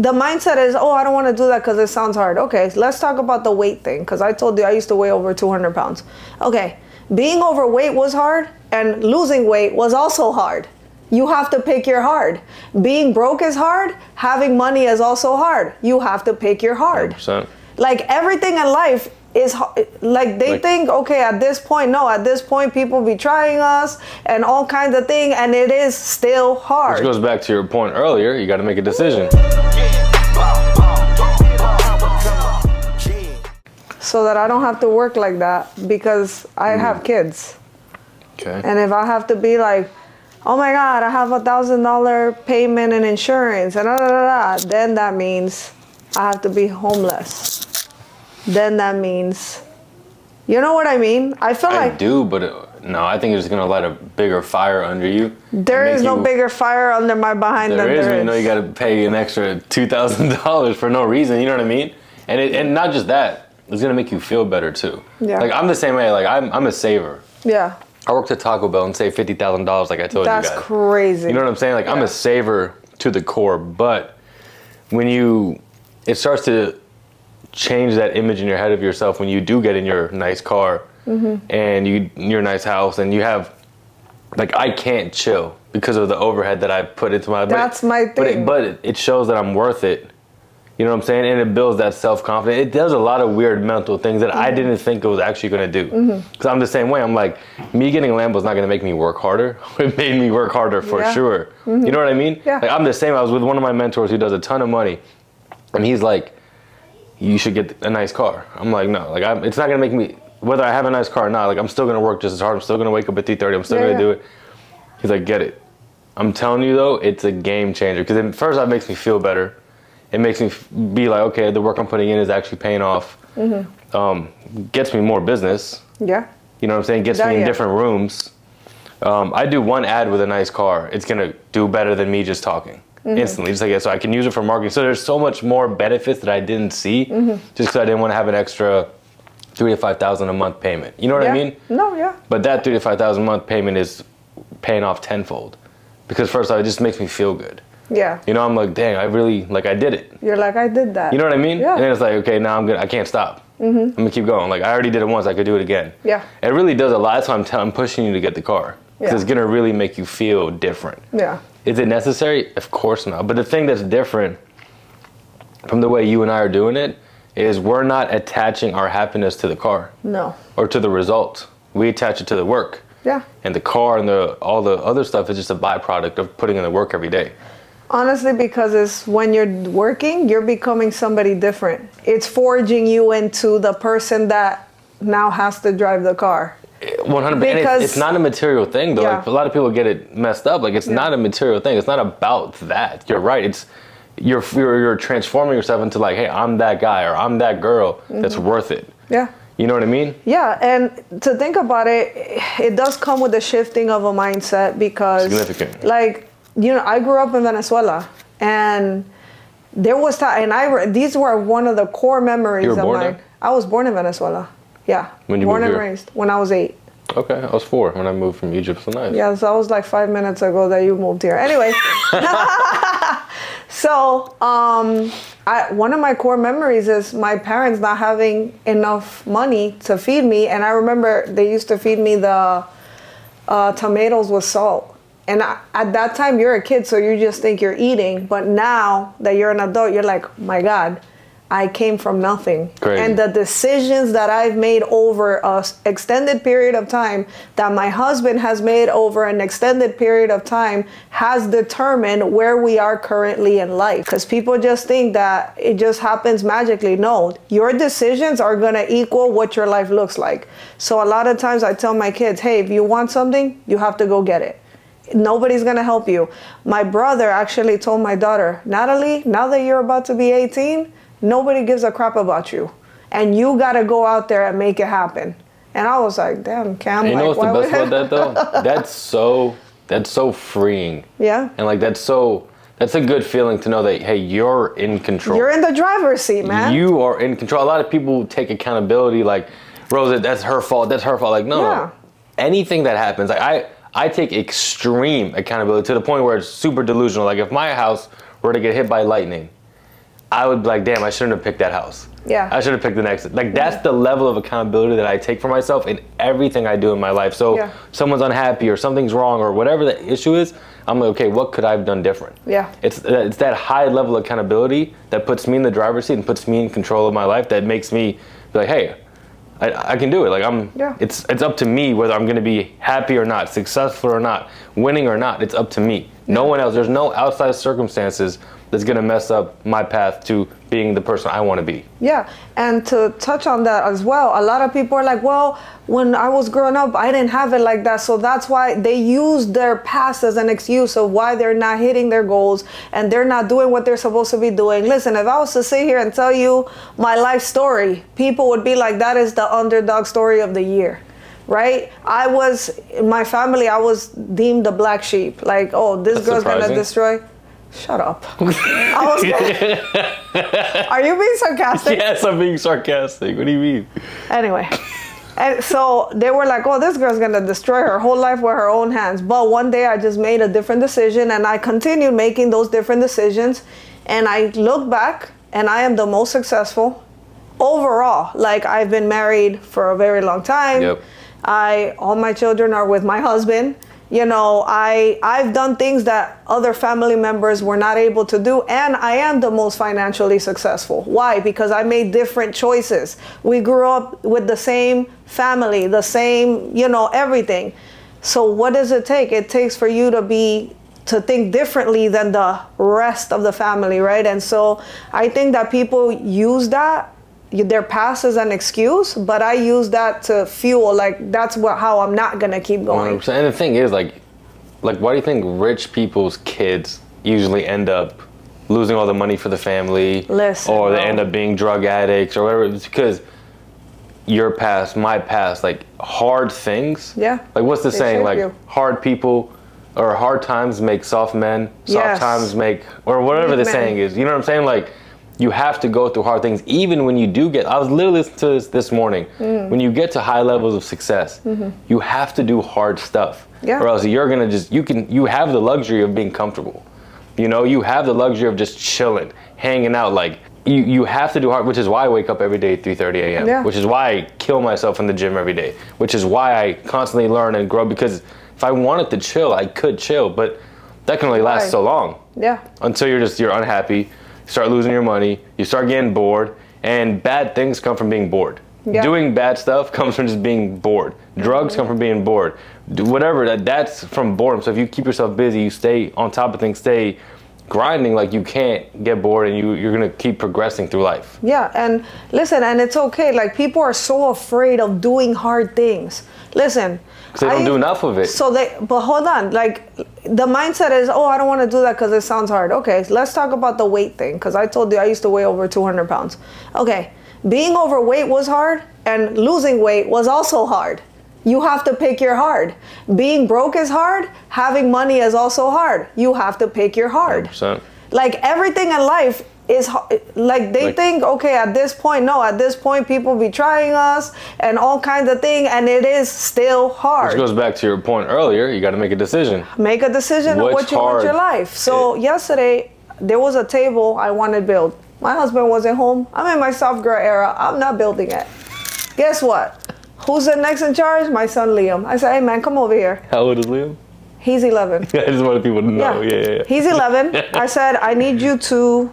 the mindset is, oh, I don't want to do that because it sounds hard. Okay, let's talk about the weight thing because I told you I used to weigh over 200 pounds. Okay, being overweight was hard and losing weight was also hard. You have to pick your hard. Being broke is hard. Having money is also hard. You have to pick your hard. 100%. Like everything in life is like they Like- think okay at this point no at this point people be trying us and all kinds of things and it is still hard Which goes back to your point earlier. You got to make a decision. so that I don't have to work like that because I Mm. have kids. Okay. And if I have to be like, oh my God, I have a thousand dollar payment and insurance and da, da, da, da, then that means I have to be homeless. Then that means, you know what I mean? I feel like I like do, but uh, no, I think it's gonna light a bigger fire under you. there is no you- bigger fire under my behind There than is there you know you got to pay an extra two thousand dollars for no reason. You know what I mean? And it, and not just that, it's gonna make you feel better too. Yeah. Like I'm the same way. Like I'm I'm a saver. Yeah, I worked at Taco Bell and saved fifty thousand dollars. Like I told that's you guys. crazy. You know what I'm saying? Like I'm a saver to the core, but when you it starts to change that image in your head of yourself when you do get in your nice car Mm-hmm. and you your nice house and you have like I can't chill because of the overhead that I put into my but That's my but thing. it, but it, shows that I'm worth it. You know what I'm saying? And it builds that self confidence. It does a lot of weird mental things that Mm-hmm. I didn't think it was actually going to do. Because I'm the same way. I'm like, me getting a Lambo is not going to make me work harder. It made me work harder for Yeah. sure. You know what I mean? Yeah. Like I'm the same. I was with one of my mentors who does a ton of money, and he's like, "You should get a nice car." I'm like, "No, like I'm, it's not going to make me whether I have a nice car or not. Like I'm still going to work just as hard. I'm still going to wake up at 3:30. I'm still Yeah, going to yeah. do it." He's like, "Get it." I'm telling you though, it's a game changer because at first that makes me feel better. It makes me be like, okay, the work I'm putting in is actually paying off. Mm-hmm. Um, gets me more business. yeah, You know what I'm saying? Gets Yeah, me in yeah. different rooms. Um, I do one ad with a nice car. It's gonna do better than me just talking Mm-hmm. instantly. Just like so I can use it for marketing. So there's so much more benefits that I didn't see Mm-hmm. just because I didn't want to have an extra three to five thousand a month payment. You know what yeah. I mean? No, yeah, But that three to five thousand a month payment is paying off tenfold because first off, it just makes me feel good. yeah. You know, I'm like, dang, I really like I did it. You're like I did that. You know what I mean? Yeah. And then it's like, okay, now I'm gonna, I can't stop. I'm gonna keep going. Like I already did it once, I could do it again. Yeah. It really does a lot. That's why I'm, tell- I'm pushing you to get the car Yeah. it's gonna really make you feel different. Yeah, Is it necessary? Of course not. But the thing that's different from the way you and I are doing it is we're not attaching our happiness to the car no, or to the result. We attach it to the work. yeah. And the car and the all the other stuff is just a byproduct of putting in the work every day. Honestly, because it's when you're working, you're becoming somebody different. It's forging you into the person that now has to drive the car. 100 and Because- it's, it's not a material thing though Yeah. like a lot of people get it messed up like it's not a material thing it's not about that you're right it's you're, you're you're transforming yourself into like hey i'm that guy or i'm that girl that's Mm-hmm. worth it Yeah. you know what i mean Yeah, and to think about it, it does come with the shifting of a mindset because, Significant. like, you know, I grew up in Venezuela, and there was time, and I these were one of the core memories of born mine. there? I was born in Venezuela. Yeah, When you born and here? raised when I was eight. okay i was four when i moved from egypt so nice Yeah, so that was like five minutes ago that you moved here. Anyway, so um, I, one of my core memories is my parents not having enough money to feed me, and I remember they used to feed me the uh, tomatoes with salt. And I, at that time, you're a kid, so you just think you're eating. But now that you're an adult, you're like, my God, I came from nothing. Crazy. And the decisions that I've made over a extended period of time, that my husband has made over an extended period of time, has determined where we are currently in life. Because people just think that it just happens magically. No, your decisions are going to equal what your life looks like. So a lot of times I tell my kids, hey, if you want something, you have to go get it. Nobody's gonna help you. My brother actually told my daughter, Natalie, now that you're about to be 18, nobody gives a crap about you. And you gotta go out there and make it happen. And I was like, damn, Cam, And you like, know what's the best about that though that's so that's so freeing Yeah. and like that's so that's a good feeling to know that hey you're in control You're in the driver's seat, man. You are in control. A lot of people take accountability, like Rosa, that's her fault. That's her fault. Like no, Yeah. anything that happens, like I, I take extreme accountability to the point where it's super delusional. Like if my house were to get hit by lightning, I would be like, damn, I shouldn't have picked that house. Yeah. I should have picked the next. Like that's the level of accountability that I take for myself in everything I do in my life. So Yeah. someone's unhappy or something's wrong or whatever the issue is, I'm like, okay, what could I have done different? Yeah. It's it's that high level of accountability that puts me in the driver's seat and puts me in control of my life. That makes me be like, hey, I, I can do it. Like I'm. Yeah. It's it's up to me whether I'm going to be happy or not, successful or not, winning or not. It's up to me. No one else. There's no outside circumstances that's going to mess up my path to being the person I want to be. Yeah, and to touch on that as well, a lot of people are like, well, when I was growing up, I didn't have it like that. So that's why they use their past as an excuse of why they're not hitting their goals and they're not doing what they're supposed to be doing. Listen, if I was to sit here and tell you my life story, people would be like, that is the underdog story of the year. Right? I was, in my family, I was deemed the black sheep. Like, oh, this That's girl's gonna destroy. Shut up. I was, are you being sarcastic? yes, I'm being sarcastic. What do you mean? Anyway, and so they were like, "Oh, this girl's gonna destroy her whole life with her own hands." But one day, I just made a different decision, and I continued making those different decisions. And I look back, and I am the most successful overall. Like I've been married for a very long time. Yep. I all my children are with my husband. You know, I I've done things that other family members were not able to do and I am the most financially successful. Why? Because I made different choices. We grew up with the same family, the same, you know, everything. So what does it take? It takes for you to be to think differently than the rest of the family, right? And so I think that people use that their past as an excuse, but I use that to fuel like that's what how I'm not gonna keep going. 100%. And the thing is, like, like, why do you think rich people's kids usually end up losing all the money for the family, Listen, or they bro. end up being drug addicts or whatever? It's because your past, my past, like hard things. Yeah. Like, what's the saying? Like, you. hard people or hard times make soft men. Soft Yes. times make, or whatever the men. saying is. You know what I'm saying? Like. You have to go through hard things, even when you do get. I was literally listening to this this morning. Mm. When you get to high levels of success, you have to do hard stuff Mm-hmm. Yeah. or else you're gonna just you can you have the luxury of being comfortable you know you have the luxury of just chilling hanging out like you, you have to do hard which is why i wake up every day at 3.30 a.m Yeah. which is why i kill myself in the gym every day which is why i constantly learn and grow because if i wanted to chill i could chill but that can only last Right. so long Yeah. until you're just you're unhappy start losing your money you start getting bored and bad things come from being bored. Yeah. doing bad stuff comes from just being bored. Drugs come from being bored. Do- whatever that that's from boredom. So if you keep yourself busy you stay on top of things stay grinding like you can't get bored and you you're gonna keep progressing through life Yeah, and listen, and it's okay. Like people are so afraid of doing hard things. Listen, they don't I- do enough of it. So they, but hold on. Like the mindset is, oh, I don't want to do that because it sounds hard. Okay, let's talk about the weight thing. Because I told you I used to weigh over 200 pounds. Okay, being overweight was hard, and losing weight was also hard. You have to pick your hard. Being broke is hard. Having money is also hard. You have to pick your hard. 100%. Like everything in life is like they Like- think okay at this point no at this point people be trying us and all kinds of things and it is still hard which goes back to your point earlier you got to make a decision make a decision on What's what you want your life. So yesterday there was a table I wanted built. My husband wasn't home. I'm in my soft girl era. I'm not building it. Guess what? Who's the next in charge? My son Liam. I said, hey man, come over here. how old is liam He's 11. i just wanted people to know yeah yeah, yeah. He's 11. I said, I need you to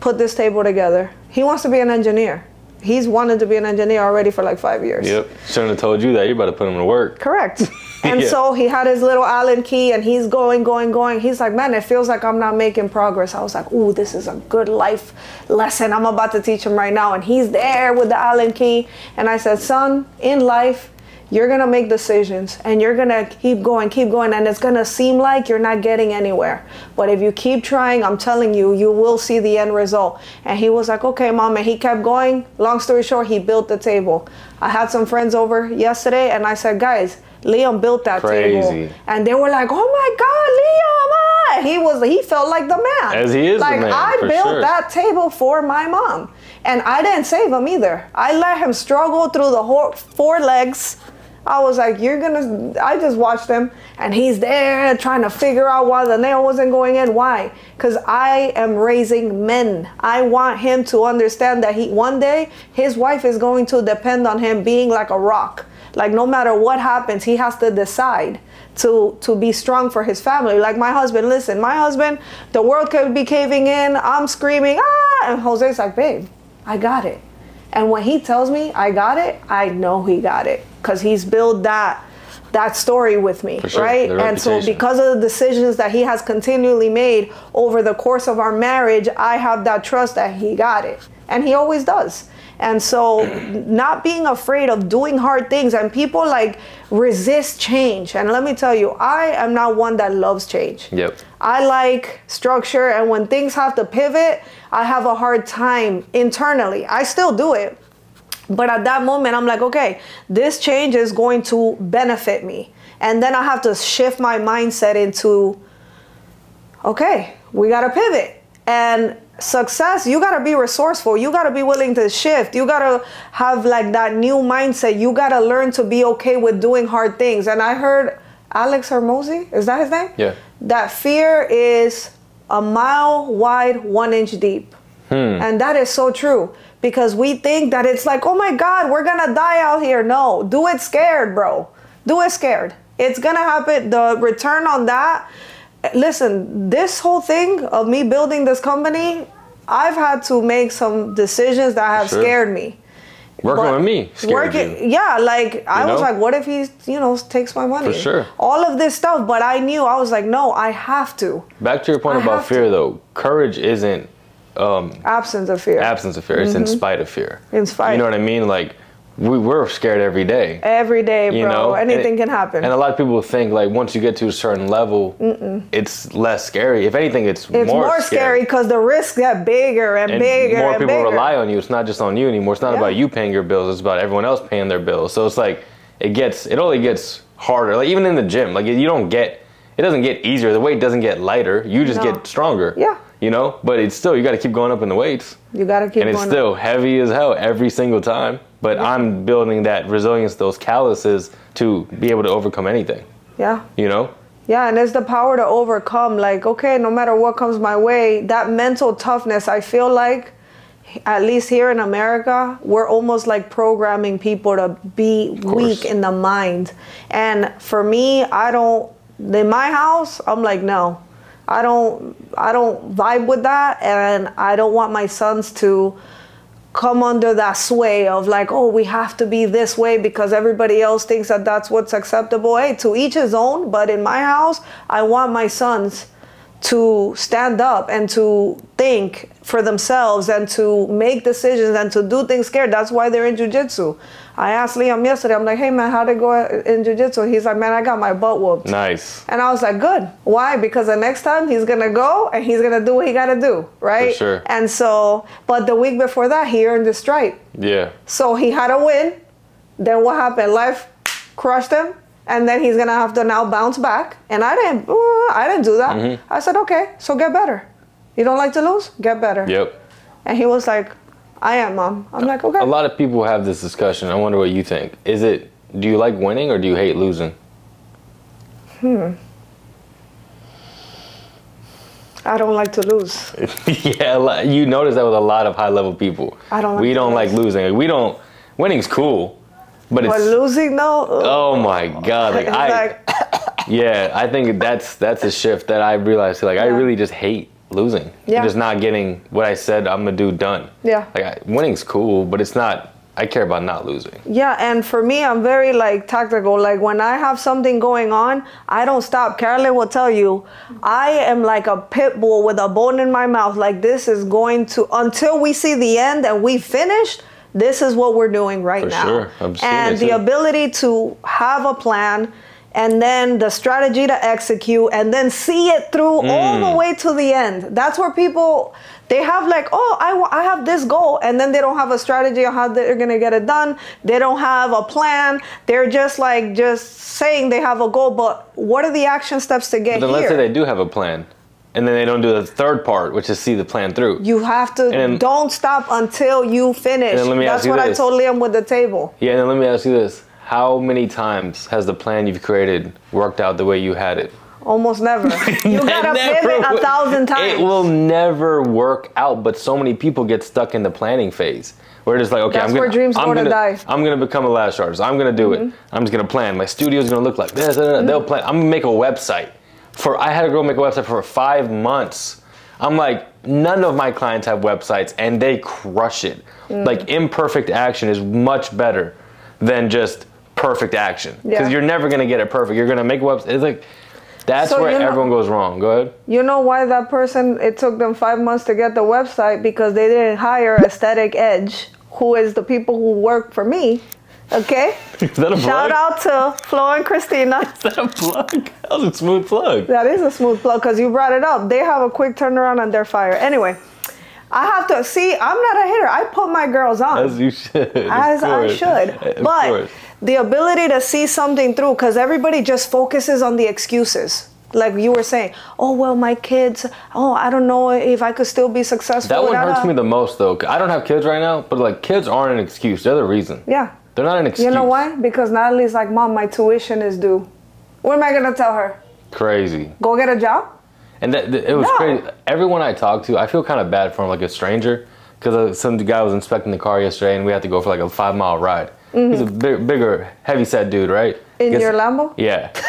put this table together. He wants to be an engineer. He's wanted to be an engineer already for like five years. yep shouldn't have told you that you better put him to work Correct. And Yeah. so he had his little Allen key and he's going, going, going. He's like, man, it feels like I'm not making progress. I was like, ooh, this is a good life lesson I'm about to teach him right now. And he's there with the Allen key. And I said, son, in life, you're going to make decisions and you're going to keep going, keep going. And it's going to seem like you're not getting anywhere. But if you keep trying, I'm telling you, you will see the end result. And he was like, okay, mom. And he kept going. Long story short, he built the table. I had some friends over yesterday and I said, guys, Liam built that Crazy. table. And they were like, oh my God, Liam. ah." He was, he felt like the man. As he is Like, man, I built sure. that table for my mom. And I didn't save him either. I let him struggle through the whole four legs I was like, you're gonna. I just watched him, and he's there trying to figure out why the nail wasn't going in. Why? Because I am raising men. I want him to understand that he one day his wife is going to depend on him being like a rock. Like no matter what happens, he has to decide to to be strong for his family. Like my husband, listen, my husband, the world could be caving in. I'm screaming, ah, and Jose's like, babe, I got it. And when he tells me I got it, I know he got it because he's built that that story with me, sure, right? And so because of the decisions that he has continually made over the course of our marriage, I have that trust that he got it. And he always does. And so not being afraid of doing hard things and people like resist change. And let me tell you, I am not one that loves change. Yep. I like structure, and when things have to pivot, I have a hard time internally. I still do it, but at that moment, I'm like, okay, this change is going to benefit me. And then I have to shift my mindset into, okay, we got to pivot. And success, you got to be resourceful. You got to be willing to shift. You got to have like that new mindset. You got to learn to be okay with doing hard things. And I heard Alex Hormozi, is that his name? Yeah. That fear is a mile wide, one inch deep. hmm. And that is so true because we think that it's like, oh my God, we're gonna die out here. No, do it scared, bro. Do it scared. It's gonna happen. The return on that. Listen, this whole thing of me building this company, I've had to make some decisions that have Sure. scared me. Working But with me scared working, you. yeah, like I was know? like, what if he, you know, takes my money? For sure. All of this stuff, but I knew I was like, no, I have to. Back to your point I about fear, to. though. Courage isn't um, Absence of fear. absence of fear. It's in spite of fear. Mm-hmm. In spite. You know what I mean? Like we, we're scared every day. Every day, bro. you know Anything it- can happen. and a lot of people think like once you get to a certain level it's less scary if anything it's, more scary. it's more, scary because the risks get bigger and, and bigger more and people bigger. rely on you it's not just on you anymore it's not Yeah. about you paying your bills it's about everyone else paying their bills so it's like it gets it only gets harder like even in the gym like you don't get it doesn't get easier the weight doesn't get lighter you just No. get stronger Yeah. You know but it's still you got to keep going up in the weights You gotta keep going. and it's still heavy as hell every single time. But I'm building that resilience, those calluses to be able to overcome anything. yeah. You know? Yeah, and it's the power to overcome. Like, okay, no matter what comes my way, that mental toughness, I feel like, at least here in America, we're almost like programming people to be weak in the mind. And for me, I don't, in my house, I'm like, no. I don't I don't vibe with that and I don't want my sons to come under that sway of like, oh, we have to be this way because everybody else thinks that that's what's acceptable. Hey, to each his own. But in my house, I want my sons to stand up and to think for themselves and to make decisions and to do things scared. That's why they're in jujitsu. I asked Liam yesterday, I'm like, hey man, how'd it go in jujitsu? He's like, man, I got my butt whooped. Nice. And I was like, good. Why? Because the next time he's gonna go and he's gonna do what he gotta do, right? For sure. And so, but the week before that, he earned the stripe. Yeah. So he had a win. Then what happened? Life crushed him, and then he's gonna have to now bounce back. And I didn't. uh, I didn't do that. Mm-hmm. I said, okay, so get better. You don't like to lose? Get better. Yep. And he was like, I am, mom. I'm like, okay. A lot of people have this discussion. I wonder what you think. Is it do you like winning or do you hate losing? Hmm. I don't like to lose. yeah, lot- you notice that with a lot of high level people. I don't like we don't like losing. We don't winning's cool, but it's But losing, no. ugh. oh my god. Like I like, Yeah, I think that's that's a shift that I realized. Like I really just hate losing. Yeah. Just not getting what I said I'm gonna do done. Yeah. Like I, winning's cool, but it's not. I care about not losing. Yeah, and for me, I'm very like tactical. Like when I have something going on, I don't stop. Carolyn will tell you, I am like a pit bull with a bone in my mouth. Like this is going to until we see the end and we finished. This is what we're doing right For now. sure. And the ability to have a plan and then the strategy to execute and then see it through all Mm. the way to the end. That's where people they have like, oh, I, I have this goal, and then they don't have a strategy on how they're gonna get it done. They don't have a plan. They're just like just saying they have a goal, but what are the action steps to get but Then here? let's say they do have a plan, and then they don't do the third part, which is see the plan through. you have to And- don't stop until you finish. And then let me That's what I told Liam with the table. yeah, and then let me ask you this: how many times has the plan you've created worked out the way you had it? Almost never. You gotta Never pivot a thousand times. It will never work out, but so many people get stuck in the planning phase. Where it's like, okay, That's I'm gonna, dreams I'm go gonna, die. Mm-hmm. I'm gonna become a lash artist. I'm gonna do it. I'm just gonna plan. My studio's gonna look like this. da, da. They'll Mm-hmm. plan. I'm gonna make a website. For I had a girl make a website for five months. I'm like, none of my clients have websites, and they crush it. Mm. Like imperfect action is much better than just perfect action because Yeah. you're never gonna get it perfect. You're gonna make a website. It's like that's So where you know- everyone goes wrong. Go ahead. You know why that person, it took them five months to get the website because they didn't hire Aesthetic Edge, who is the people who work for me. Okay? Is that a Shout out to Flo and Christina. Is that a plug? That was a smooth plug. That is a smooth plug because you brought it up. They have a quick turnaround and they're fire. Anyway, I have to see, I'm not a hitter. I put my girls on. As you should. as I should. Of But course. The ability to see something through, because everybody just focuses on the excuses. Like you were saying, oh well, my kids. Oh, I don't know if I could still be successful. That one hurts me the most though. I don't have kids right now, but like kids aren't an excuse. They're the reason. Yeah. They're not an excuse. You know why? Because Natalie's like, mom, my tuition is due. What am I gonna tell her? Crazy. Go get a job? And that, that- it was No. crazy. Everyone I talked to, I feel kind of bad for him, like a stranger, because uh, some guy was inspecting the car yesterday, and we had to go for like a five mile ride. He's a big, bigger, heavy set dude, right? Mm-hmm. In Guess- your Lambo? Yeah.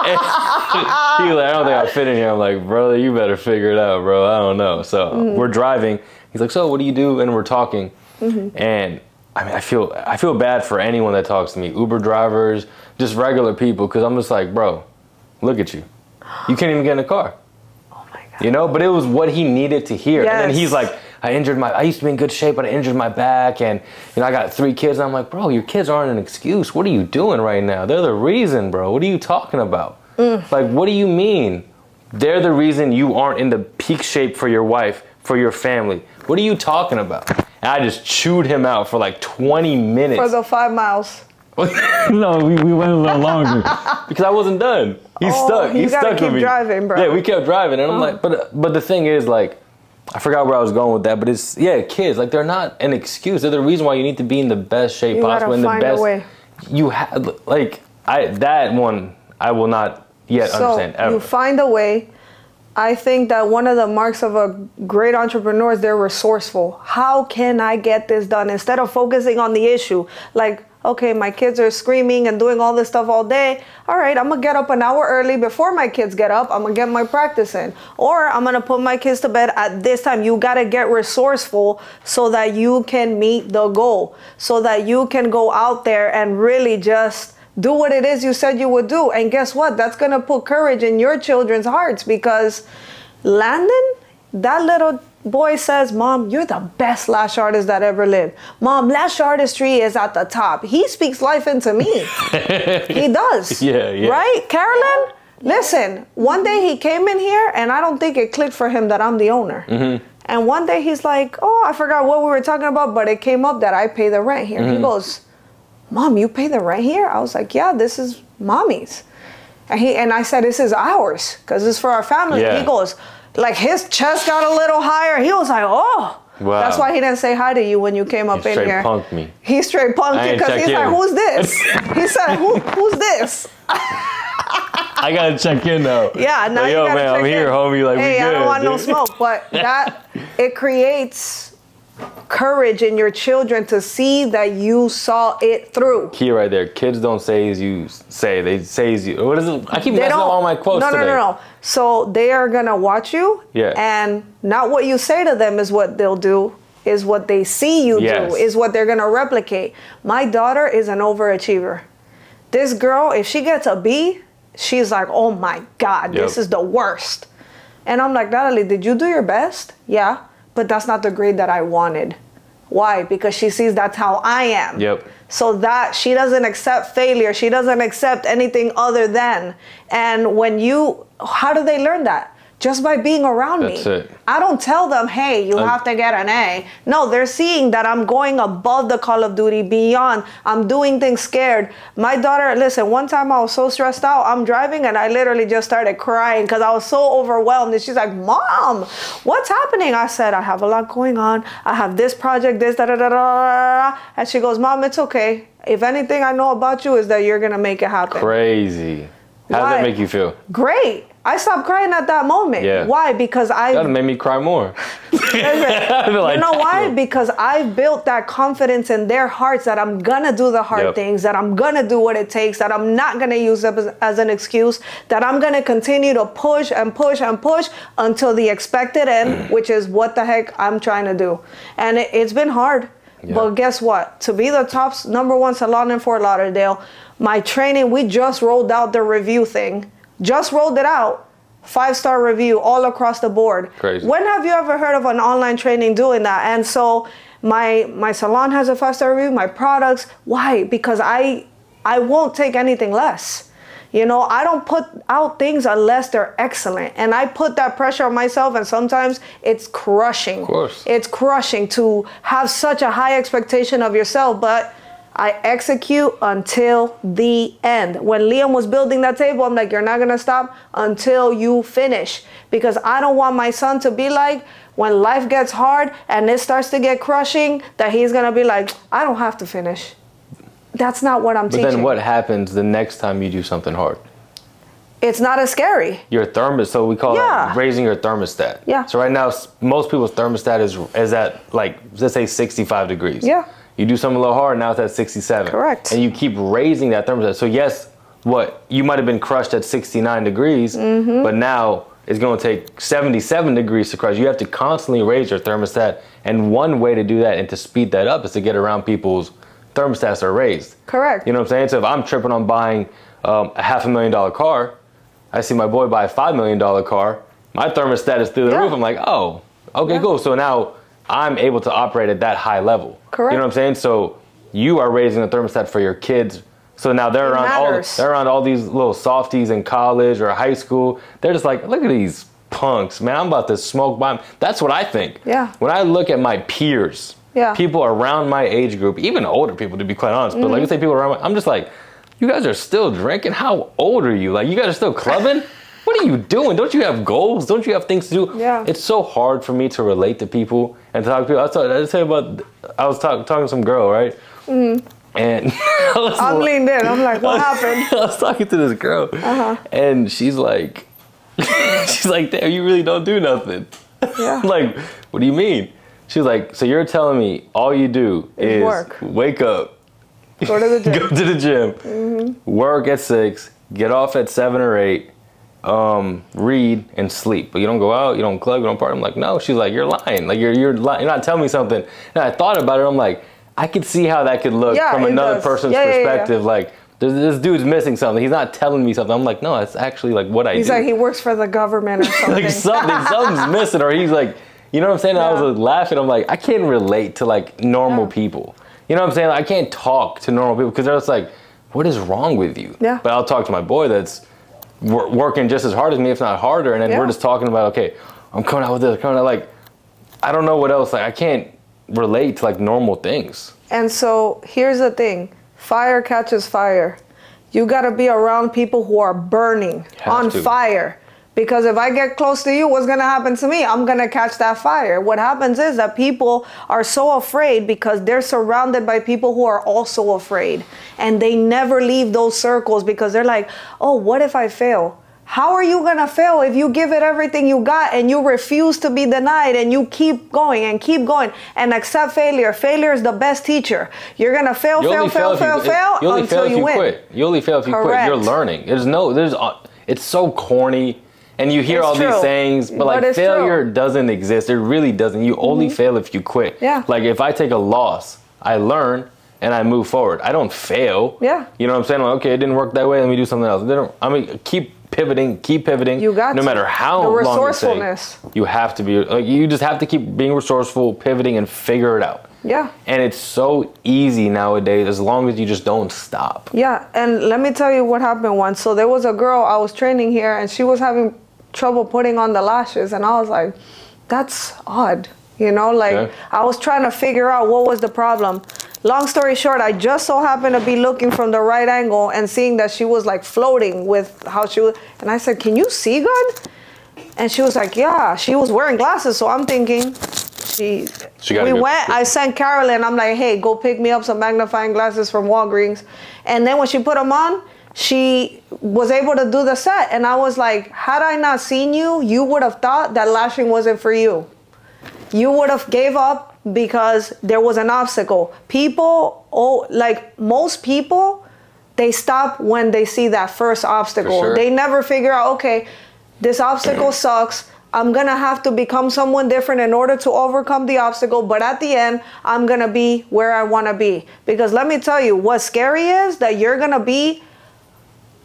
he like, I don't think I fit in here. I'm like, brother, you better figure it out, bro. I don't know. So Mm-hmm. we're driving. He's like, so what do you do? And we're talking. Mm-hmm. And I mean, I feel I feel bad for anyone that talks to me, Uber drivers, just regular people, because I'm just like, bro, look at you. You can't even get in a car. Oh my god. You know, but it was what he needed to hear. And then he's like, I injured my, I used to be in good shape, but I injured my back. And, you know, I got three kids. And I'm like, bro, your kids aren't an excuse. What are you doing right now? They're the reason, bro. What are you talking about? Mm. Like, what do you mean? They're the reason you aren't in the peak shape for your wife, for your family. What are you talking about? And I just chewed him out for like 20 minutes. For the five miles. no, we, we went a little longer because I wasn't done. He's Oh, stuck. He's stuck with me. driving, bro. Yeah, we kept driving, and I'm Oh. like, but but the thing is, like, I forgot where I was going with that, but it's yeah, kids like they're not an excuse. They're the reason why you need to be in the best shape You possible. In the best, way. you have like I that one I will not yet So understand ever. you find a way. I think that one of the marks of a great entrepreneur is they're resourceful. How can I get this done? Instead of focusing on the issue, like, okay, my kids are screaming and doing all this stuff all day. All right, I'm gonna get up an hour early before my kids get up. I'm gonna get my practice in. Or I'm gonna put my kids to bed at this time. You gotta get resourceful so that you can meet the goal, so that you can go out there and really just do what it is you said you would do. And guess what? That's to put courage in your children's hearts because Landon, that little boy says, Mom, you're the best lash artist that ever lived. Mom, lash artistry is at the top. He speaks life into me. he does. Yeah, yeah. Right, Carolyn? Listen, one day he came in here and I don't think it clicked for him that I'm the owner. Mm-hmm. And one day he's like, Oh, I forgot what we were talking about, but it came up that I pay the rent here. Mm-hmm. He goes, Mom, you pay the rent here? I was like, Yeah, this is mommy's. And he and I said, This is ours, because it's for our family. Yeah. He goes, like his chest got a little higher. He was like, Oh. Wow. That's why he didn't say hi to you when you came up He in here. He straight punked me. He straight punked you because check he's like. Who's this? he said, Who, Who's this? I gotta check in though. Yeah, now Like, you yo, gotta man, I'm check here, homie. Like, hey, we good. I don't want no smoke, but that it creates courage in your children to see that you saw it through. Key right there. Kids don't say as you say. They say as you. What is it? I keep They messing up all my quotes no, no, today. no, no. So they are gonna watch you, Yeah. and not what you say to them is what they'll do. Is what they see you Yes. do. Is what they're gonna replicate. My daughter is an overachiever. This girl, if she gets a B, she's like, "Oh my God, this is the worst." And I'm like, Natalie, did you do your best? Yeah, but that's not the grade that I wanted. Why? Because she sees that's how I am. Yep. So that she doesn't accept failure. She doesn't accept anything other than. And when you, how do they learn that? Just by being around That's me. it. I don't tell them, hey, you have to get an A. No, they're seeing that I'm going above the Call of Duty, beyond. I'm doing things scared. My daughter, listen, one time I was so stressed out, I'm driving and I literally just started crying because I was so overwhelmed. And she's like, Mom, what's happening? I said, I have a lot going on. I have this project, this, da da da da. da. And she goes, Mom, it's okay. If anything I know about you is that you're going to make it happen. Crazy. How does Why? that make you feel? Great. I stopped crying at that moment. Yeah. Why? Because I That made me cry more. Like, you know why? Because I built that confidence in their hearts that I'm gonna do the hard Yep. things, that I'm gonna do what it takes, that I'm not gonna use it as, as an excuse, that I'm gonna continue to push and push and push until the expected end, which is what the heck I'm trying to do. And it, it's been hard. Yeah. But guess what? To be the top number one salon in Fort Lauderdale, my training, we just rolled out the review thing. Just rolled it out. Five star review all across the board. Crazy. When have you ever heard of an online training doing that? And so my my salon has a five star review. My products. Why? Because I I won't take anything less. You know, I don't put out things unless they're excellent. And I put that pressure on myself, and sometimes it's crushing. Of course. It's crushing to have such a high expectation of yourself, but I execute until the end. When Liam was building that table, I'm like, you're not gonna stop until you finish. Because I don't want my son to be like, when life gets hard and it starts to get crushing, that he's gonna be like, I don't have to finish. That's not what I'm But teaching. then what happens the next time you do something hard? It's not as scary. Your thermostat, so we call Yeah. it raising your thermostat. Yeah. So right now, most people's thermostat is is at like let's say 65 degrees. Yeah. You do something a little hard, now it's at 67. Correct. And you keep raising that thermostat. So yes, what you might have been crushed at 69 degrees, Mm-hmm. but now it's going to take 77 degrees to crush. You have to constantly raise your thermostat, and one way to do that and to speed that up is to get around people's thermostats are raised. Correct. You know what I'm saying? So if I'm tripping on buying um, a half a million dollar car, I see my boy buy a five million dollar car. My thermostat is through the Yeah. roof. I'm like, oh, okay, Yeah. cool. So now I'm able to operate at that high level. Correct. You know what I'm saying? So you are raising the thermostat for your kids. So now they're It around all they're around all these little softies in college or high school. They're just like, look at these punks, man. I'm about to smoke bomb. That's what I think. Yeah. When I look at my peers, Yeah. people around my age group, even older people to be quite honest, but Mm-hmm. like I say people around my, I'm just like, you guys are still drinking? How old are you? Like you guys are still clubbing? what are you doing? Don't you have goals? Don't you have things to do? Yeah. It's so hard for me to relate to people and talk to people. I was talking, I was telling you about I was talk, talking to some girl, right? And I like- leaned in. I'm like, what happened? I was talking to this girl, Uh-huh. and she's like, she's like, damn, you really don't do nothing. Yeah. I'm like, what do you mean? She's like, so you're telling me all you do Is work. wake up, Go to the gym, go to the gym, Mm-hmm. work at six, get off at seven or eight, um, read and sleep. But you don't go out, you don't club, you don't party. I'm like, no. She's like, you're lying. Like you're you're lying. You're not telling me something. And I thought about it. I'm like, I could see how that could look Yeah, from another does. person's Yeah, yeah, yeah, perspective. Like. This, this dude's missing something. He's not telling me something. I'm like, no, that's actually like what I He's do. like, he works for the government or something. like something, something's missing, or he's like, you know what I'm saying? I was like, laughing. I'm like, I can't relate to like normal people. You know what I'm saying? I can't talk to normal people because they're just like, what is wrong with you? Yeah. But I'll talk to my boy that's working just as hard as me, if not harder, and then Yeah. we're just talking about, okay, I'm coming out with this, coming out like, I don't know what else. Like, I can't relate to like normal things. And so here's the thing fire catches fire. You got to be around people who are burning on to. fire. Because if I get close to you, what's going to happen to me? I'm going to catch that fire. What happens is that people are so afraid because they're surrounded by people who are also afraid. And they never leave those circles because they're like, oh, what if I fail? How are you going to fail if you give it everything you got and you refuse to be denied and you keep going and keep going and accept failure? Failure is the best teacher. You're going to fail, fail, fail, fail, fail You only until fail if you, you win. quit. You only fail if you quit. You're learning. There's no, there's, uh, it's so corny. And you hear It's all true. these sayings, but, But like failure true. doesn't exist. It really doesn't. You only mm-hmm. fail if you quit. Yeah. Like if I take a loss, I learn and I move forward. I don't fail. Yeah. You know what I'm saying? Like, okay, it didn't work that way. Let me do something else. I mean, keep pivoting, keep pivoting. You got no to. matter how The long it resourcefulness. takes. You have to be like you just have to keep being resourceful, pivoting, and figure it out. Yeah. And it's so easy nowadays as long as you just don't stop. Yeah, and let me tell you what happened once. So there was a girl I was training here, and she was having trouble putting on the lashes, and I was like, that's odd. You know, like Yeah. I was trying to figure out what was the problem. Long story short, I just so happened to be looking from the right angle and seeing that she was like floating with how she was. And I said, Can you see good? And she was like, Yeah. She was wearing glasses. So I'm thinking, she. She we went, I sent Carolyn, I'm like, Hey, go pick me up some magnifying glasses from Walgreens. And then when she put them on, she was able to do the set. And I was like, Had I not seen you, you would have thought that lashing wasn't for you you would have gave up because there was an obstacle people oh like most people they stop when they see that first obstacle sure. they never figure out okay this obstacle sucks i'm gonna have to become someone different in order to overcome the obstacle but at the end i'm gonna be where i want to be because let me tell you what's scary is that you're gonna be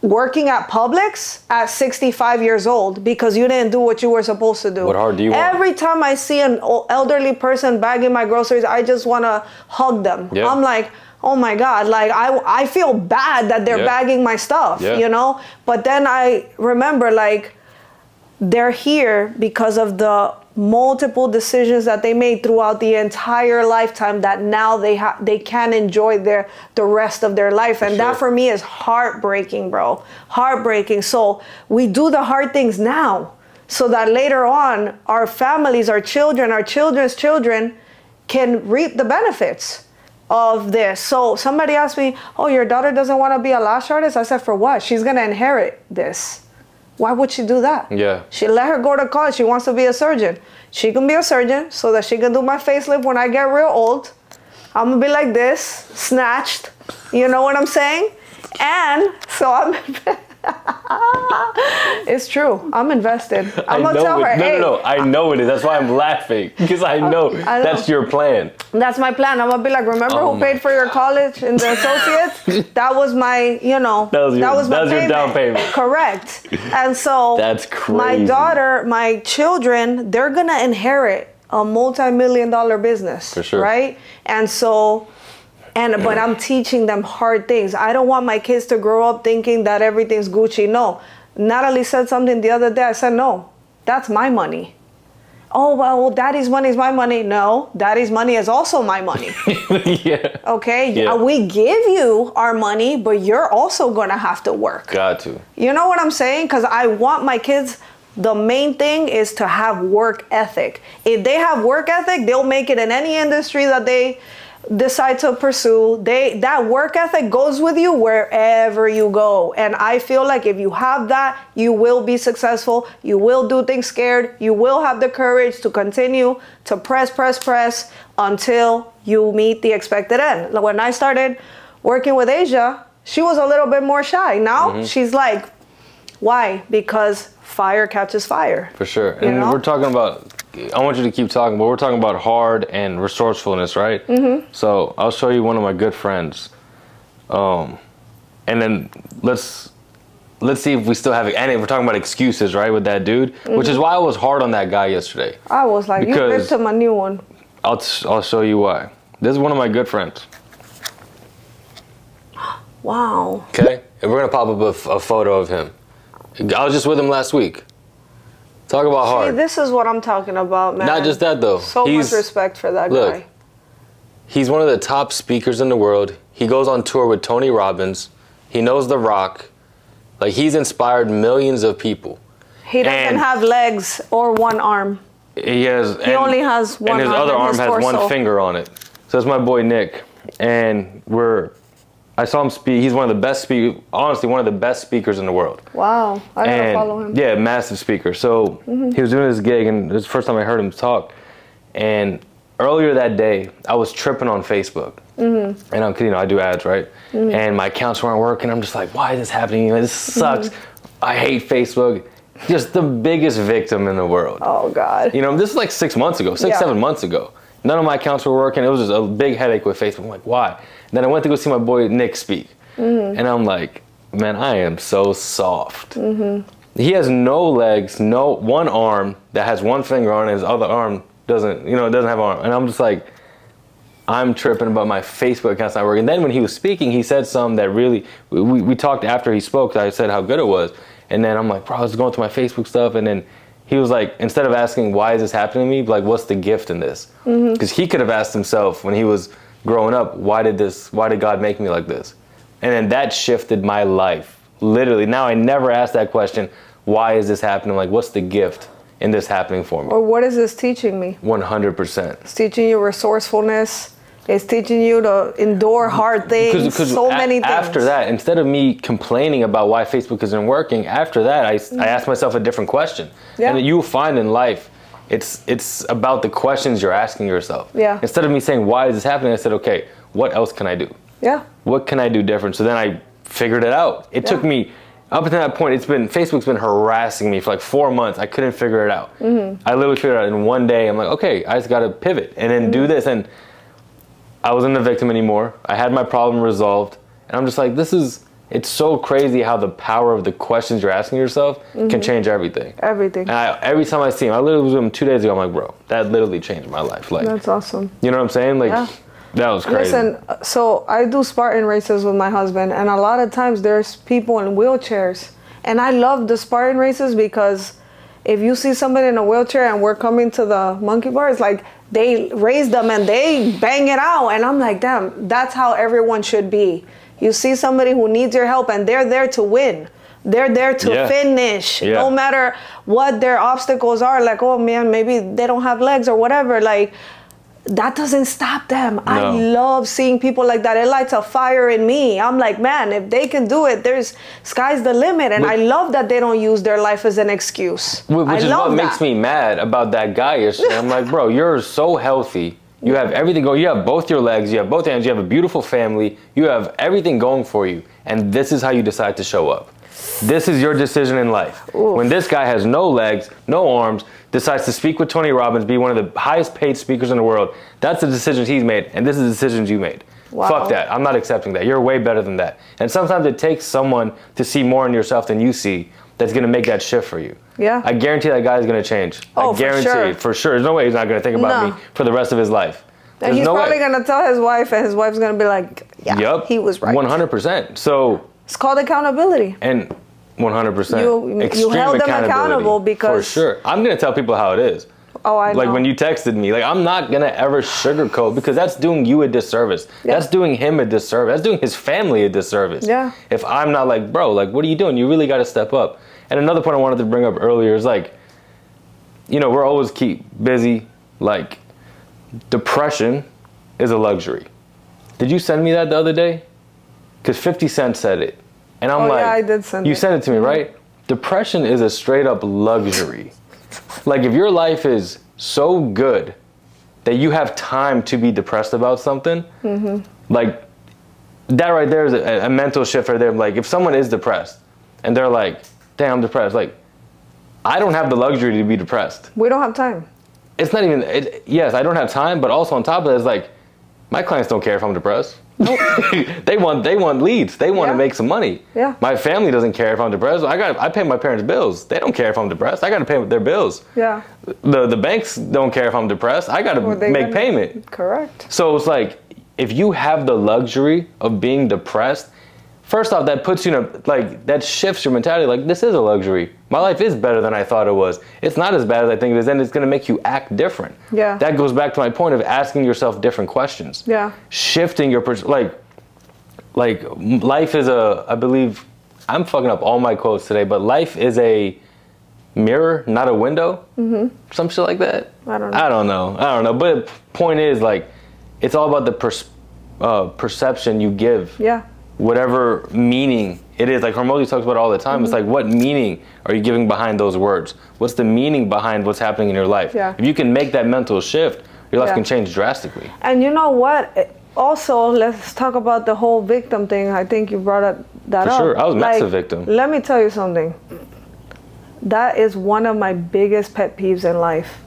working at Publix at 65 years old because you didn't do what you were supposed to do. What hard do you want? Every time I see an elderly person bagging my groceries, I just want to hug them. Yeah. I'm like, oh my God, like I, I feel bad that they're Yeah. bagging my stuff, Yeah. you know? But then I remember like they're here because of the multiple decisions that they made throughout the entire lifetime that now they ha- they can enjoy their the rest of their life. And that for me is heartbreaking bro. Heartbreaking. So we do the hard things now so that later on our families our children our children's children can reap the benefits of this. So somebody asked me oh your daughter doesn't want to be a lash artist? I said for what? She's going to inherit this why would she do that? Yeah. She let her go to college. She wants to be a surgeon. She can be a surgeon so that she can do my facelift when I get real old. I'm gonna be like this, snatched. You know what I'm saying? And so I'm. it's true. I'm invested. I'm I gonna know tell it. her, No, hey, no, no. I know it is. That's why I'm laughing because I know, I know. that's your plan. That's my plan. I'm gonna be like, remember Oh who paid for your college and the associates? that was my, you know, That was your- my that was your down payment. Correct. And so That's crazy. My daughter, my children, they're gonna inherit a multi-million dollar business, For sure. right? And so. And but I'm teaching them hard things. I don't want my kids to grow up thinking that everything's Gucci. No. Natalie said something the other day. I said, no, that's my money oh well, well daddy's money is my money no daddy's money is also my money yeah. okay Yeah. Uh, we give you our money but you're also gonna have to work Got to. you know what i'm saying because i want my kids the main thing is to have work ethic if they have work ethic they'll make it in any industry that they decide to pursue they that work ethic goes with you wherever you go. And i feel like if you have that you will be successful. You will do things scared. You will have the courage to continue to press press press until you meet the expected end. Like, when i started working with asia she was a little bit more shy. Now mm-hmm. she's like why? Because fire catches fire. For sure. And know? we're talking about, I want you to keep talking, but we're talking about hard and resourcefulness, right? Mm-hmm. So I'll show you one of my good friends. Um, and then let's let's see if we still have it. And we're talking about excuses, right, with that dude, which is why I was hard on that guy yesterday. i was like you Because- him a new one I'll I'll show you why. This is one of my good friends. wow Okay, and we're gonna pop up a, f- a photo of him. I was just with him last week. Talk about See, hard. this is what I'm talking about, man. Not just that though. So He's- much respect for that look, guy. He's one of the top speakers in the world. He goes on tour with Tony Robbins. He knows The Rock. Like he's inspired millions of people. He doesn't and- have legs or one arm. He has. He only has one And his arm other arm his has torso. one finger on it. So that's my boy Nick, and we're. I saw him speak. He's one of the best speak. Honestly, one of the best speakers in the world. Wow, I gotta and follow him. Mm-hmm. yeah, massive speaker. So he was doing this gig, and it was the first time I heard him talk. And earlier that day, I was tripping on Facebook, Mm-hmm. and I'm, you know, I do ads, right? And my accounts weren't working. I'm just like, why is this happening? This sucks. Mm-hmm. I hate Facebook. Just the biggest victim in the world. Oh God. You know, this is like six months ago, six, Yeah. seven months ago. None of my accounts were working. It was just a big headache with Facebook. I'm like, why? Then I went to go see my boy Nick speak. Mm-hmm. And I'm like, man, I am so soft. Mm-hmm. He has no legs, no one arm that has one finger on it, his other arm doesn't, you know, it doesn't have an arm. And I'm just like, I'm tripping about my Facebook account's not working. And then when he was speaking, he said something that really, we, we talked after he spoke, I said how good it was. And then I'm like, bro, I was going through my Facebook stuff, and then he was like, instead of asking why is this happening to me, like, what's the gift in this? Because he could have asked himself when he was growing up, why did this? Why did God make me like this? And then that shifted my life. Literally, now I never ask that question. Why is this happening? Like, what's the gift in this happening for me? Or what is this teaching me? 100%. It's teaching you resourcefulness. It's teaching you to endure hard things. so a- many things. After that, instead of me complaining about why Facebook isn't working, after that, I, I asked myself a different question. Yeah. And you'll find in life, it's it's about the questions you're asking yourself. Yeah. Instead of me saying why is this happening, I said, okay, what else can I do? Yeah. What can I do different? So then I figured it out. It took me up to that point. It's been Facebook's been harassing me for like four months. I couldn't figure it out. Mm-hmm. I literally figured it out in one day. I'm like, okay, I just got to pivot and then Mm-hmm. do this. And I wasn't a victim anymore. I had my problem resolved, and I'm just like, this is. It's so crazy how the power of the questions you're asking yourself Mm-hmm. can change everything. Everything. And I, every time I see him, I literally was with him two days ago. I'm like, bro, that literally changed my life. Like, That's awesome. you know what I'm saying? Like, Yeah. that was crazy. Listen, so I do Spartan races with my husband, and a lot of times there's people in wheelchairs. And I love the Spartan races because if you see somebody in a wheelchair and we're coming to the monkey bar, it's like they raise them and they bang it out. And I'm like, damn, that's how everyone should be. You see somebody who needs your help and they're there to win. They're there to Yeah. finish. Yeah. No matter what their obstacles are, like, oh man, maybe they don't have legs or whatever. Like, that doesn't stop them. I love seeing people like that. It lights a fire in me. I'm like, man, if they can do it, there's sky's the limit. And Which- I love that they don't use their life as an excuse. Which I is what that. makes me mad about that guy yesterday. I'm like, bro, you're so healthy. You have everything going. You have both your legs. You have both hands. You have a beautiful family. You have everything going for you. And this is how you decide to show up. This is your decision in life. When this guy has no legs, no arms, decides to speak with Tony Robbins, be one of the highest paid speakers in the world, that's the decisions he's made. And this is the decisions you made. Wow. Fuck that. I'm not accepting that. You're way better than that. And sometimes it takes someone to see more in yourself than you see that's going to make that shift for you. Yeah. I guarantee that guy's going to change. Oh, I for guarantee sure. For sure. There's no way he's not going to think about No. me for the rest of his life. And There's he's no probably way. gonna tell his wife, and his wife's gonna be like, "Yeah, Yup. he was right." 100%. So, It's called accountability. and 100%. You- you held them accountable because- For sure. I'm going to tell people how it is. Oh, I like know. when you texted me, like I'm not gonna ever sugarcoat because that's doing you a disservice. Yeah. That's doing him a disservice. That's doing his family a disservice. Yeah. If I'm not like, bro, like what are you doing? You really got to step up. And another point I wanted to bring up earlier is like, you know, we're always keep busy. Like, depression is a luxury. Did you send me that the other day? Because 50 Cent said it, and I'm Oh, like, yeah, I did send you it. sent it to me, mm-hmm. right? Depression is a straight up luxury. Like if your life is so good that you have time to be depressed about something, Mm-hmm. like that right there is a, a mental shift right there. Like if someone is depressed and they're like, "Damn, I'm depressed," like I don't have the luxury to be depressed. We don't have time. It's not even. It, yes, I don't have time, but also on top of it, it's like my clients don't care if I'm depressed. they want they want leads. They want Yeah. to make some money. Yeah. My family doesn't care if I'm depressed. I got I pay my parents' bills. They don't care if I'm depressed. I got to pay their bills. Yeah. The the banks don't care if I'm depressed. I got to make payment. Correct. So it's like if you have the luxury of being depressed, first off, that puts you in a like that shifts your mentality. Like this is a luxury. My life is better than I thought it was. It's not as bad as I think it is, and it's gonna make you act different. Yeah. That goes back to my point of asking yourself different questions. Yeah. Shifting your pers- like like life is a I believe I'm fucking up all my quotes today, but life is a mirror, not a window. Mm-hmm. Some shit like that. I don't know. I don't know. I don't know. But point is, like, it's all about the pers- uh, perception you give. Yeah. Whatever meaning it is. Like Hormozi talks about all the time. It's Mm-hmm. like, what meaning are you giving behind those words? What's the meaning behind what's happening in your life? Yeah. If you can make that mental shift, your life Yeah. can change drastically. And you know what? Also, let's talk about the whole victim thing. I think you brought up that For up. sure. I was massive victim. Let me tell you something. That is one of my biggest pet peeves in life.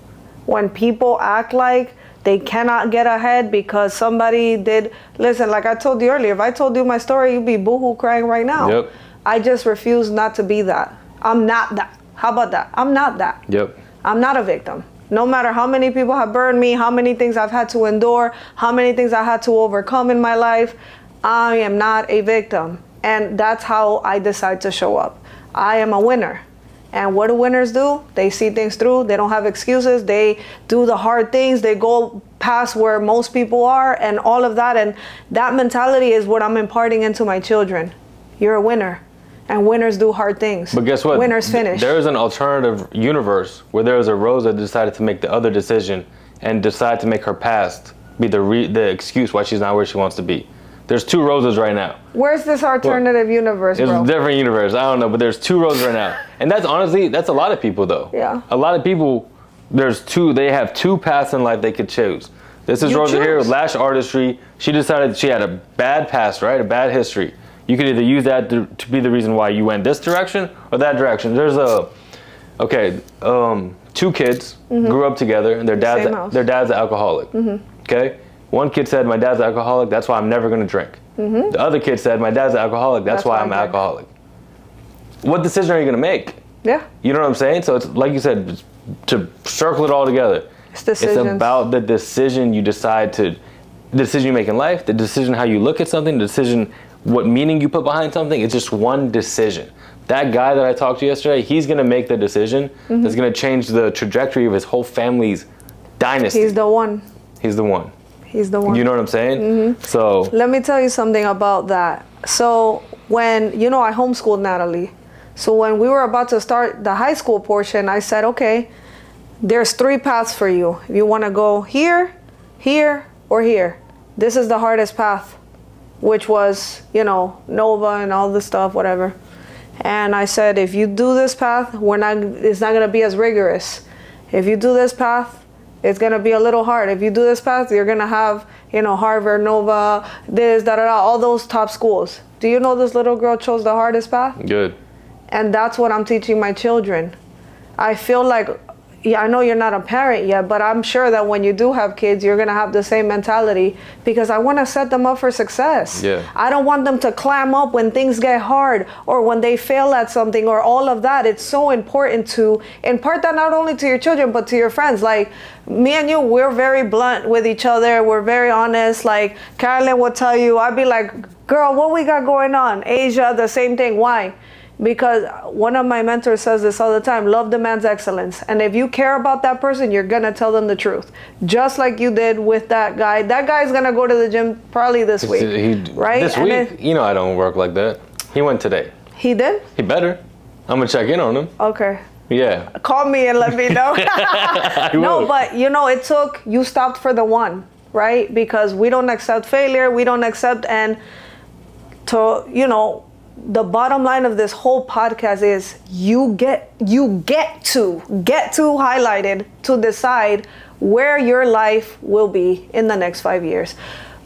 When people act like they cannot get ahead because somebody did. Listen, like I told you earlier, if I told you my story, you'd be boohoo crying right now. Yep. I just refuse not to be that. I'm not that. How about that? I'm not that. Yep. I'm not a victim. No matter how many people have burned me, how many things I've had to endure, how many things I had to overcome in my life, I am not a victim. And that's how I decide to show up. I am a winner. And what do winners do? They see things through. They don't have excuses. They do the hard things. They go past where most people are and all of that. And that mentality is what I'm imparting into my children. You're a winner. And winners do hard things. But guess what? Winners finish. There is an alternative universe where there is a Rose that decided to make the other decision and decide to make her past be the re- the excuse why she's not where she wants to be. There's two roses right now. Where's this alternative universe, It's a different universe. I don't know, but there's two roses right now, and that's honestly that's a lot of people though. Yeah. A lot of people. There's two. They have two paths in life they could choose. This is You Rosa here, choose. Lash Artistry. She decided she had a bad past, right? A bad history. You could either use that to, to be the reason why you went this direction or that direction. There's a, okay, um, two kids grew up together, and their dad's their dad's an alcoholic. Okay, one kid said, "My dad's an alcoholic. That's why I'm never gonna drink." The other kid said, "My dad's an alcoholic. That's, Mm-hmm. That's why why I'm an alcoholic." What decision are you gonna make? yeah. You know what I'm saying? So it's like you said, to circle it all together. It's decisions. It's about the decision you decide to, the decision you make in life, the decision how you look at something, the decision what meaning you put behind something. It's just one decision. That guy that I talked to yesterday, he's gonna make the decision Mm-hmm. that's gonna change the trajectory of his whole family's dynasty. He's the one. He's the one. He's the one. You know what I'm saying? Mm-hmm. So Let me tell you something about that. So when you know I homeschooled Natalie. So when we were about to start the high school portion, I said, okay, there's three paths for you. If you want to go here, here, or here. This is the hardest path, which was, you know, Nova and all the stuff, whatever. And I said, if you do this path, we're not it's not gonna be as rigorous. If you do this path, it's gonna be a little hard. If you do this path, you're gonna have, you know, Harvard, Nova, this, da da da, all those top schools. Do you know this little girl chose the hardest path? good. And that's what I'm teaching my children. I feel like, yeah, I know you're not a parent yet, but I'm sure that when you do have kids, you're gonna have the same mentality because I wanna set them up for success. Yeah. I don't want them to clam up when things get hard or when they fail at something or all of that. It's so important to impart that not only to your children, but to your friends. Like, me and you, we're very blunt with each other. We're very honest. Like, Carolyn will tell you, I'd be like, girl, what we got going on? Asia, the same thing. Why? Because one of my mentors says this all the time love demands excellence and if you care about that person you're gonna tell them the truth just like you did with that guy that guy's gonna go to the gym probably this week He- right This And week, then- you know I don't work like that. He went today. he did He better. I'm gonna check in on him. okay Yeah. call me and let me know no but you know it took you stopped for the one right because we don't accept failure we don't accept and to you know the bottom line of this whole podcast is you get you get to get to highlighted to decide where your life will be in the next 5 years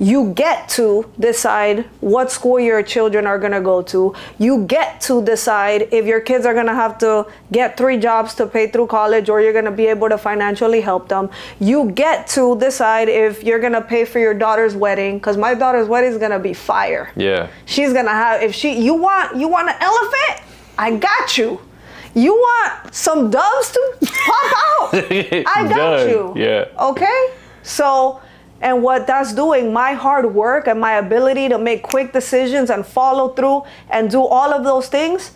you get to decide what school your children are going to go to. You get to decide if your kids are going to have to get three jobs to pay through college or you're going to be able to financially help them. You get to decide if you're going to pay for your daughter's wedding cuz my daughter's wedding is going to be fire. Yeah. she's gonna have if she you want you want an elephant? I got you. You want some doves to pop out? I got Done. you. Yeah. okay? So and what that's doing my hard work and my ability to make quick decisions and follow through and do all of those things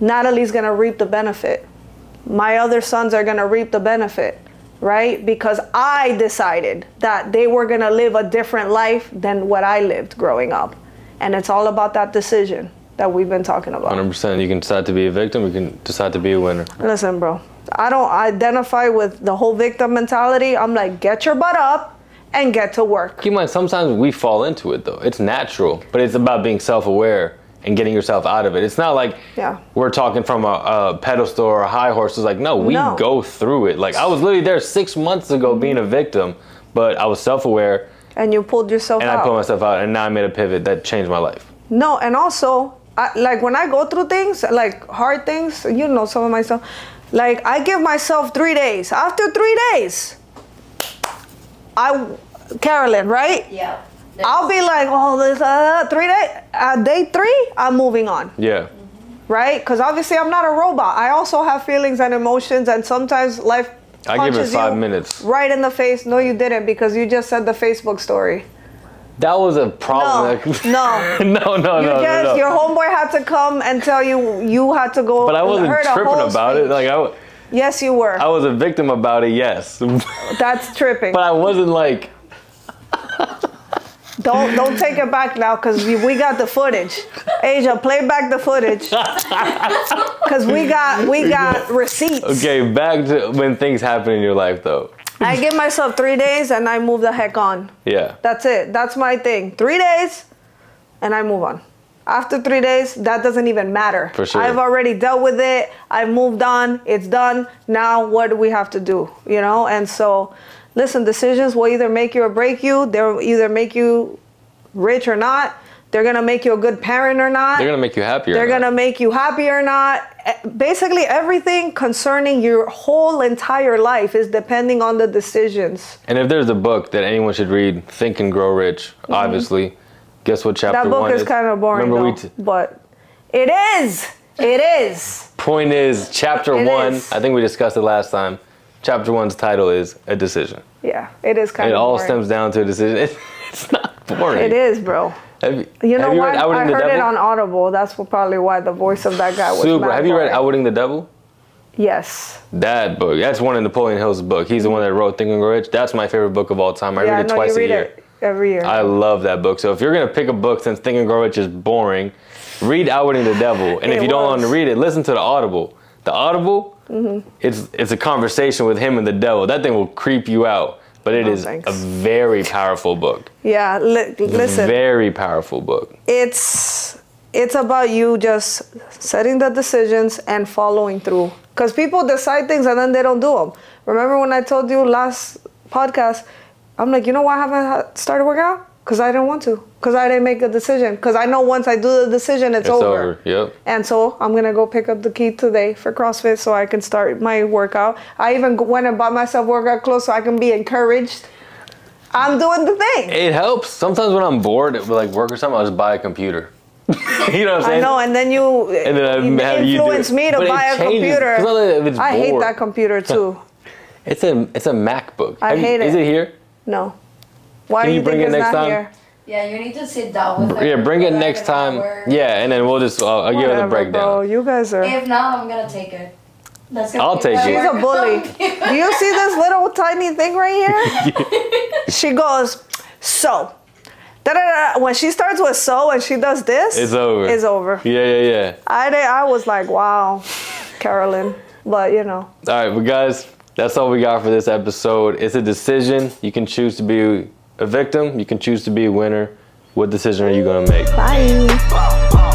natalie's gonna reap the benefit my other sons are gonna reap the benefit right because i decided that they were gonna live a different life than what i lived growing up and it's all about that decision that we've been talking about 100%. You can decide to be a victim. You can decide to be a winner. Listen, bro, I don't identify with the whole victim mentality. I'm like, get your butt up and get to work. Keep in mind, sometimes we fall into it though. It's natural, but it's about being self-aware and getting yourself out of it. It's not like Yeah. we're talking from a, a pedestal or a high horse. It's like, no, we No. go through it. Like I was literally there six months ago being a victim, but I was self-aware And you pulled yourself and out. I put myself out and now I made a pivot that changed my life. No, and also, I, like when I go through things, like hard things, you know, some of myself, like I give myself three days. After three days, I, Carolyn, right? Yeah. I'll be like, oh, this uh, three day, Uh, day three, I'm moving on. Yeah. right? Because obviously I'm not a robot. I also have feelings and emotions, and sometimes life. I give it punches five you minutes. Right in the face. No, you didn't, because you just said the Facebook story. That was a problem. No, that- no. no, no, You no, just no, no. your homeboy had to come and tell you you had to go. But I wasn't heard tripping whole about it. speech. Like I, w- yes, you were. I was a victim about it. Yes, That's tripping. But I wasn't like. Don't don't take it back now because we, got the footage. Asia, play back the footage because we got we got receipts. Okay, back to when things happen in your life, though. I give myself three days and I move the heck on. Yeah. That's it. That's my thing. Three days, and I move on. After three days, that doesn't even matter. For sure. I've already dealt with it. I've moved on. It's done. Now, what do we have to do? You know. And so, listen, decisions will either make you or break you. They'll either make you rich or not. They're gonna make you a good parent or not. They're gonna make you happier. They're gonna make you happy or not. Eh, Basically, everything concerning your whole entire life is depending on the decisions. And if there's a book that anyone should read, Think and Grow Rich, obviously, guess what chapter. That book one is kind of boring, though. we t- but it is. It is. point is chapter It one. is. I think we discussed it last time. Chapter one's title is a decision. Yeah, it is kind it of. It all boring. stems down to a decision. It's, it's not boring. It is, bro. Have you, You know you what? I heard Devil? it on Audible. That's probably why the voice of that guy was. Super. Have you read. Outwitting the Devil? Yes. That book. That's one of Napoleon Hill's book. He's the one that wrote Think and Grow Rich. That's my favorite book of all time. I yeah, read it know twice you read a year. it every year. I love that book. So if you're gonna pick a book since Think and Grow Rich is boring, read Outwitting the Devil. And if you don't want to read it, listen to the Audible. The Audible, Mm-hmm. it's it's a conversation with him and the devil. That thing will creep you out. But it No, is thanks. a very powerful book. yeah. Li- listen. Very powerful book. it's it's about you just setting the decisions and following through because people decide things and then they don't do them remember when i told you last podcast i'm like you know why i haven't started working out because i didn't want to because i didn't make a decision because i know once i do the decision it's, It's over. Yep. and so i'm gonna go pick up the key today for crossfit so i can start my workout i even went and bought myself workout clothes so i can be encouraged i'm doing the thing It helps. Sometimes when I'm bored with like work or something, I'll just buy a computer. you know what I'm saying? I know, and then you, And then I influence me to But buy a computer. computer. 'cause not that I hate that computer too. It's a it's a MacBook. I Have hate Is it. it here? No. Why Can do you you bring it next time? here? Yeah, you need to sit down with her. Yeah, bring it next time. hour. Yeah, and then we'll just I'll, I'll give her the breakdown. bro. You guys are. If not, I'm gonna take it. That's gonna I'll take my it. She's a bully. Do you see this little tiny thing right here? she goes, so. Da-da-da. When she starts with so and she does this, It's over. It's over. Yeah, yeah, yeah. I I was like, wow, Carolyn. But you know, All right, but guys, that's all we got for this episode. It's a decision. You can choose to be a victim. You can choose to be a winner. What decision are you gonna make? bye.